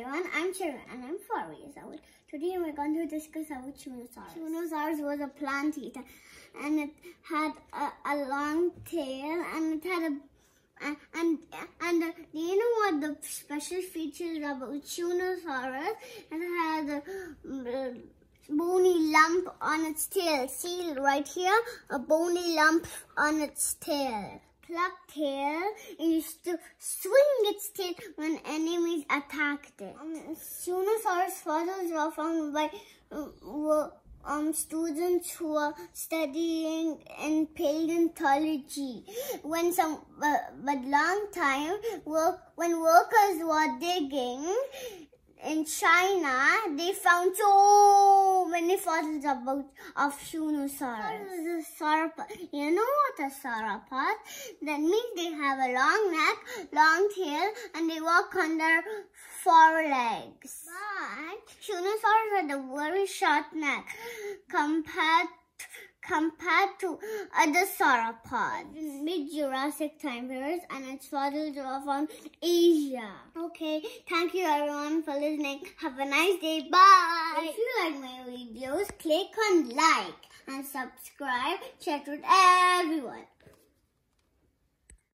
everyone, I'm Sharon and I'm four years old. Today we're going to discuss about Shunosaurus. Shunosaurus was a plant eater and it had a, a long tail and it had a and and, and uh, do you know what the special features about Shunosaurus? It had a uh, bony lump on its tail. See right here, a bony lump on its tail plucked tail used to swing its tail when enemies attacked it. Um, Shunosaurus fossils were found by uh, um, students who were studying in paleontology. When some, uh, but long time, work, when workers were digging in China, they found so fossils about of sauropod. You know what a sauropod? That means they have a long neck, long tail, and they walk on their four legs. But Shunosaurus had a very short neck compared compared to other sauropods mid-Jurassic time periods and its fossils were found Asia. Okay, thank you everyone for listening. Have a nice day. Bye. If you like my videos, click on like and subscribe. Share with everyone.